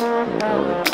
Mm-hmm.